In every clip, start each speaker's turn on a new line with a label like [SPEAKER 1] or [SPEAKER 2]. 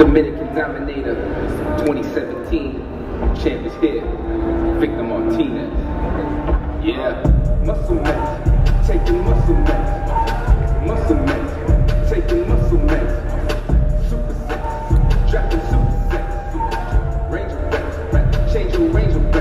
[SPEAKER 1] Dominican Dominator 2017 champ is here. Victor Martinez. Yeah. Muscle Max. Taking muscle max. Muscle max. Taking muscle max. Super sets. Dropping super sets. Range of reps. Change your range of.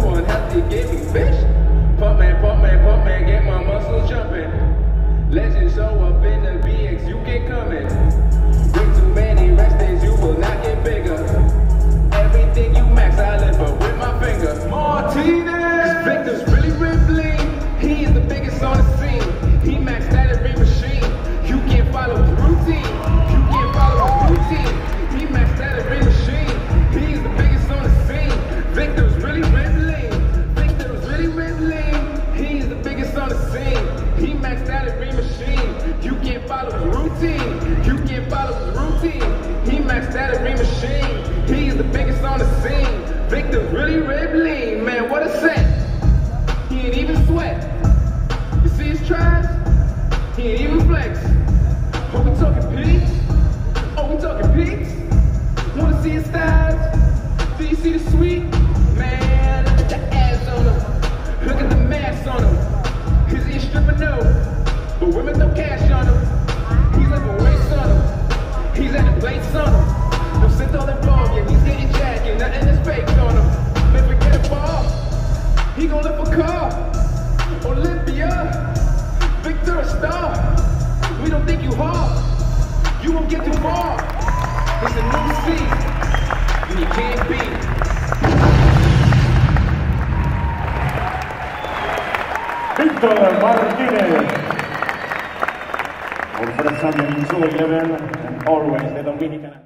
[SPEAKER 1] Fries, too unhealthy, give me fish. Pump man, pump man, pump man, get my muscles jumping. Legend show up in the BX, you get coming. Way too many rest days, you will not get bigger. Everything you max, I up with my finger. Martinez! Victor's really rippling. Follow the routine. You can't follow the routine. He maxed out every machine. He is the biggest on the scene. Victor really rippling. Man, He gon' lift a car. Olympia. Victor star. We don't think you hard. You won't get too far. It's a new season. And you can't beat it.
[SPEAKER 2] Victor Martinez. For first time in Zoo 11 and always the Dominican.